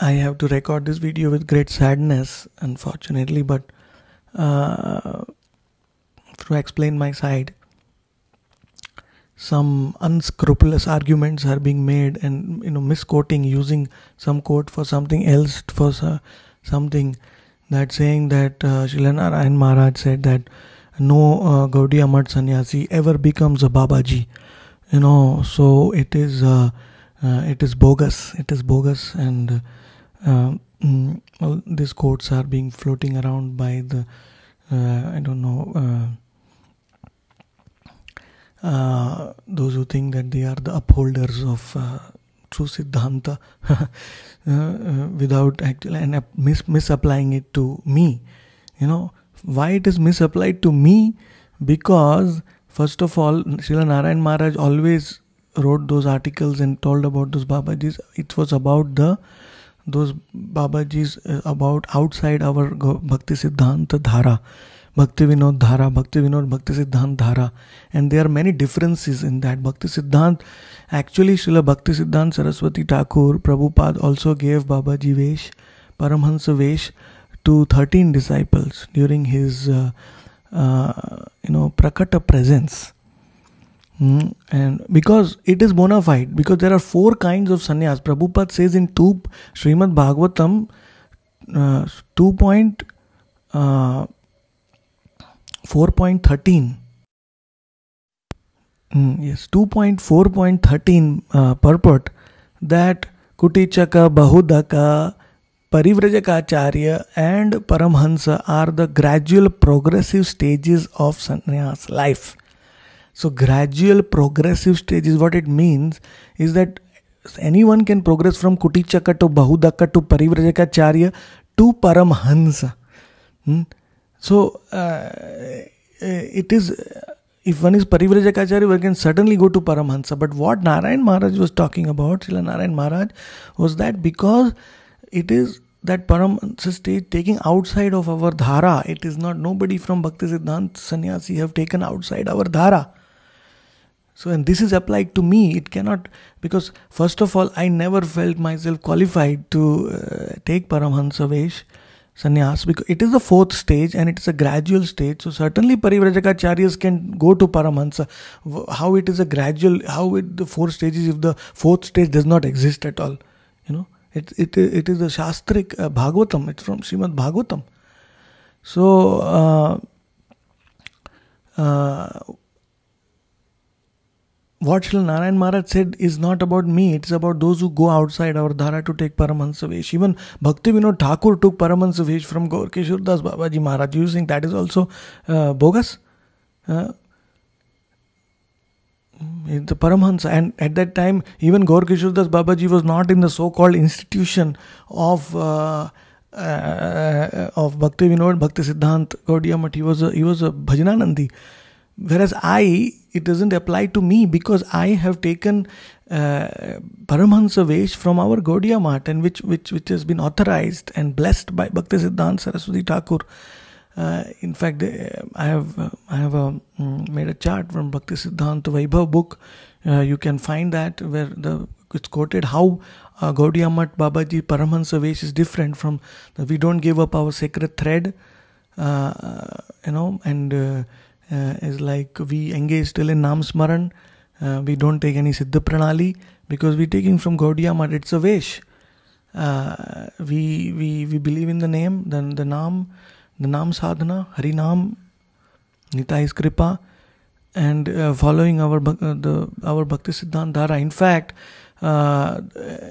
I have to record this video with great sadness, unfortunately, but uh, to explain my side, some unscrupulous arguments are being made and you know misquoting using some quote for something else for something that saying that uh, Srila Narayan Maharaj said that no uh, Gaudiya Math sannyasi ever becomes a Babaji you know so it is uh, uh, it is bogus. It is bogus and uh, mm, well, these quotes are being floating around by the uh, I don't know uh, uh, those who think that they are the upholders of true Siddhanta without actually and mis- misapplying it to me. You know why it is misapplied to me? Because first of all Srila Narayan Maharaj always wrote those articles and told about those Babajis. It was about the those Babajis uh, about outside our Bhakti Siddhanta Dhara. Bhakti Vinod Dhara Bhakti Vinod Bhakti Siddhant Dhara. And there are many differences in that. Bhakti Siddhant actually Srila Bhakti Siddhant Saraswati Thakur Prabhupada also gave Babaji Vesh Paramhansa Vesh to 13 disciples during his uh, uh, you know prakata presence mm, and because it is bona fide because there are four kinds of sannyas prabhupada says in 2 srimad bhagavatam uh, 2 point uh, 4.13 mm, yes 2.4.13 uh, purport that kutichaka bahudaka Parivrajacharya and Paramhansa are the gradual progressive stages of sannyas life. So, gradual progressive stage is what it means is that anyone can progress from Kutichaka to Bahudaka to Parivrajacharya to Paramhansa. Hmm? So, uh, it is if one is Parivrajacharya, one can certainly go to Paramhansa. But what Narayan Maharaj was talking about, Srila Narayan Maharaj, was that because it is that Paramahansa stage taking outside of our dhara. It is not nobody from Bhakti Siddhant Sannyasi have taken outside our dhara. So, and this is applied to me. It cannot, because first of all, I never felt myself qualified to uh, take Paramahansa Vesh sannyas because it is the fourth stage and it is a gradual stage. So, certainly Parivrajakacharyas can go to Paramahansa. How it is a gradual, how it, the four stages if the fourth stage does not exist at all, you know. It, it, it is the Shastric uh, Bhagavatam, it's from Srimad Bhagavatam. So, uh, uh, what Srila Narayan Maharaj said is not about me, it's about those who go outside our dhara to take Paramahansa Vesh. Even Bhakti Vinod Thakur took Paramahansa Vesh from Gaur Kishore Das Babaji Maharaj. You think that is also uh, bogus? Uh, the Paramahansa, and at that time, even Gaur Kishore Das Babaji was not in the so-called institution of uh, uh, of Bhakti Vinod, Bhakti Siddhant, Gaudiya. He was a, he was a Bhajananandi. Whereas I, it doesn't apply to me because I have taken uh, Paramahansa Vesh from our Gaudiya and which, which, which has been authorized and blessed by Bhakti Siddhant Saraswati Thakur. Uh, in fact, uh, I have uh, I have um, made a chart from Bhakti Siddhanta Vaibhav book. Uh, you can find that where the it's quoted how uh, Gaudiya Math Babaji Paramahansa Vesh is different from the, we don't give up our sacred thread, uh, you know, and uh, is like we engage still in Nam Smaran. we don't take any Siddha Pranali because we're taking from Gaudiya Math. It's a Vesh. we we we believe in the name, then the Nam the Nam Sadhana, Harinam, Nitai's Kripa, and uh, following our uh, the our Bhakti Siddhant Dhara. In fact, uh,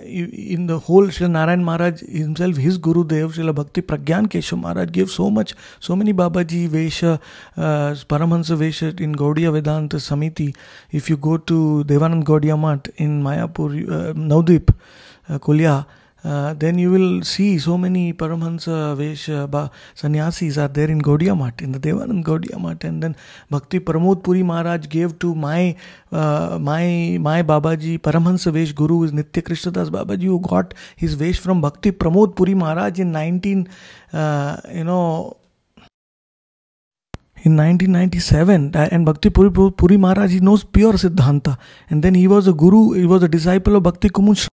in the whole Srila Narayan Maharaj himself, his Guru Dev, Srila Bhakti Pragyan Keshav Maharaj gave so much, so many Babaji Vesha, uh, Paramahansa Vesha in Gaudiya Vedanta Samiti. If you go to Devanand Gaudiya Math in Mayapur, uh, Navdip, uh, uh, then you will see so many Paramahansa Vesha ba, sannyasis are there in Gaudiya Math, in the Devanand Gaudiya Math. And then Bhakti Pramod Puri Maharaj gave to my uh, my my Babaji, Paramahansa Vesh Guru is Nitya Krishnadas Babaji, who got his Vesh from Bhakti Pramod Puri Maharaj in 19, uh, you know, in 1997 and Bhakti Puri, Puri Maharaj he knows pure Siddhanta. And then he was a guru he was a disciple of Bhakti Kumud